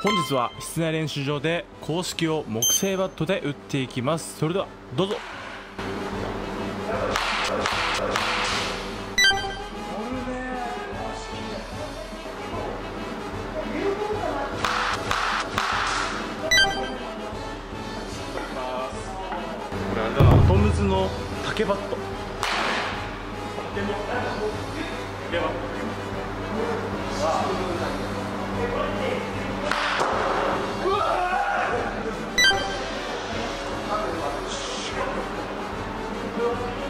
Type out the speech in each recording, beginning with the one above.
本日は室内練習場で公式を木製バットで打っていきます。それではどうぞ。これあれだなトムズの竹バット。竹バット竹バ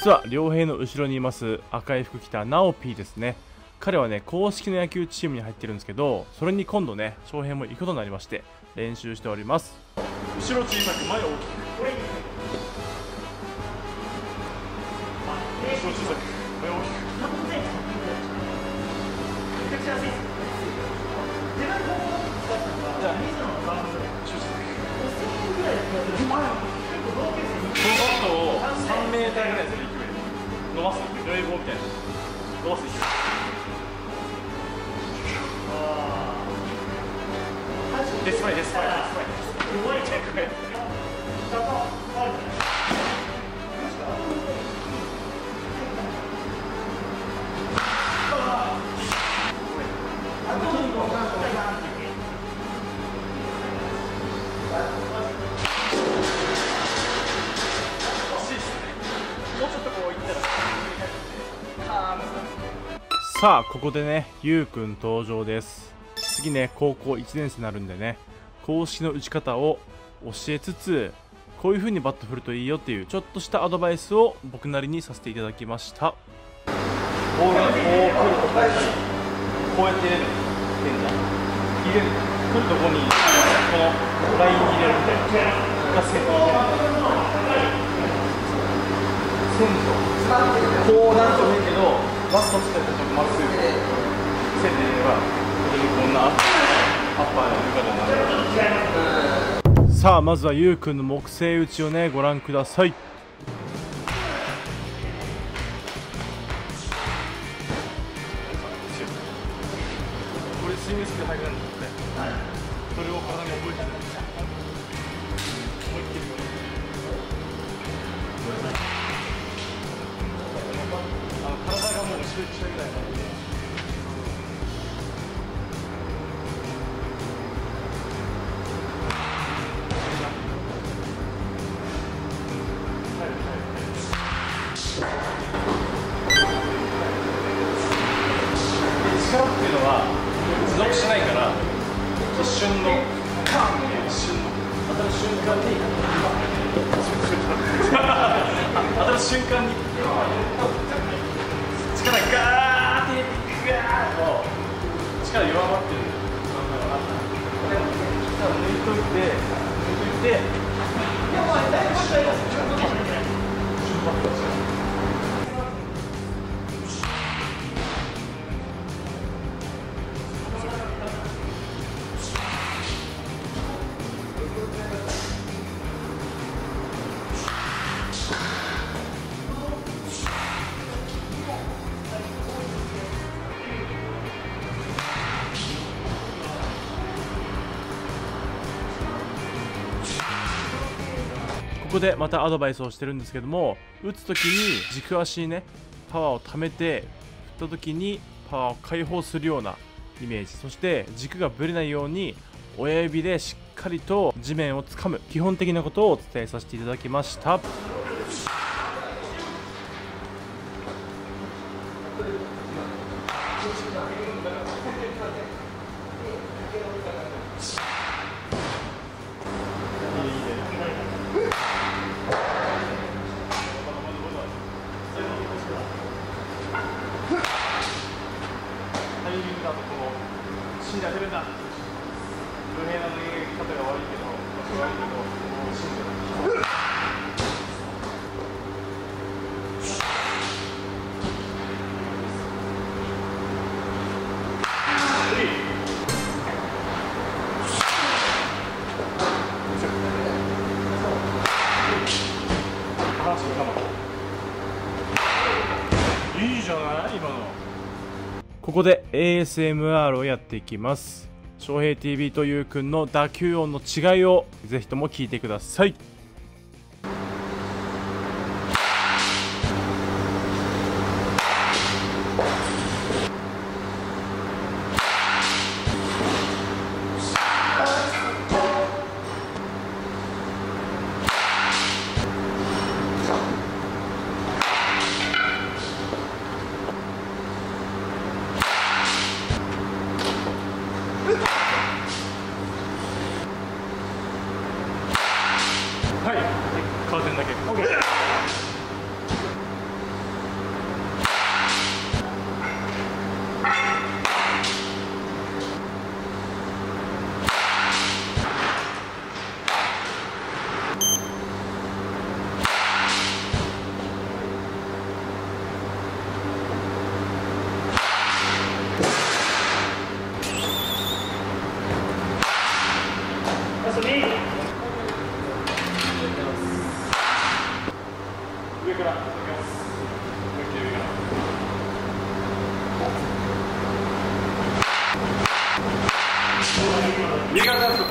実は両兵の後ろにいます赤い服着たナオピーですね。彼はね公式の野球チームに入ってるんですけどそれに今度ね翔平も行くことになりまして練習しております。後ろ小さく前大きく後ろ小さく前大きくこのバットを3メーターぐらいする伸ばす。勢いレイボーみたいな。伸ばす。デスパイデスパイデスパイ弱いチェック。がさあここでねゆうくん登場です。次ね高校1年生になるんでね公式の打ち方を教えつつこういう風にバット振るといいよっていうちょっとしたアドバイスを僕なりにさせていただきました。ボールがこう来るとこうやって入れる変だ。入れる来るとこにこのラインに入れるみたいながセット線とこうなんともいいけどバストしてるとまっすぐ線で言えばこんなアッパーの方になるさあまずはゆうくんの木星打ちをねご覧ください。瞬間に力がガーって入れてガーッと力弱まってる。力抜いといて抜いといて。ここでまたアドバイスをしてるんですけども打つ時に軸足にねパワーを貯めて振った時にパワーを解放するようなイメージ。そして軸がぶれないように親指でしっかりと地面をつかむ。基本的なことをお伝えさせていただきましたタイミングだとこう信じてるんだ無平な投げ方が悪いけど場所悪いけどもう信じてるいいじゃない今の。ここで ASMR をやっていきます。翔平 TV というくんの打球音の違いをぜひとも聞いてください。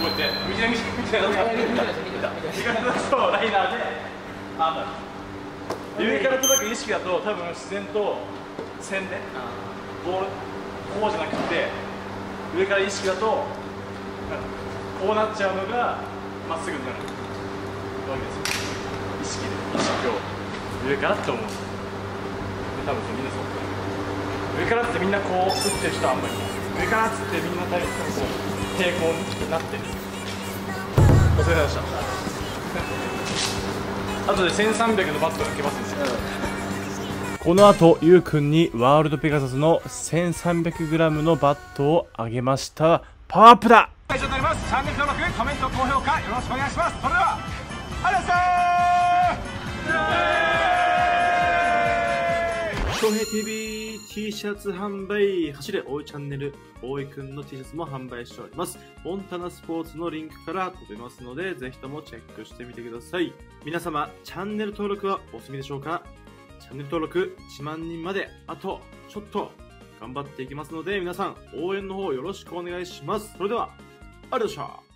こうやって右の右みたいなのが上から出すとライナーであなる上から叩く意識だと多分自然と線でボールこうじゃなくて上から意識だとなんかこうなっちゃうのがまっすぐになる。わけですよ意識で意識を上からって思う。で多分みんなそう上からってみんなこう打ってる人はあんまりない。上からっつってみんな対こう。抵抗になってる。お疲れ様でした。後で1300のバットがけますんで。この後ゆうくんにワールドペガサスの 1300g のバットをあげましたパワーアップだ。以上になります。チャンネル登録コメント高評価よろしくお願いします。それではありがとうございました翔平 TV T シャツ販売走れ大井チャンネル大井くんの T シャツも販売しておりますモンタナスポーツのリンクから飛べますのでぜひともチェックしてみてください.皆様チャンネル登録はお済みでしょうかチャンネル登録1万人まであとちょっと頑張っていきますので皆さん応援の方よろしくお願いします。それではありがとうございました。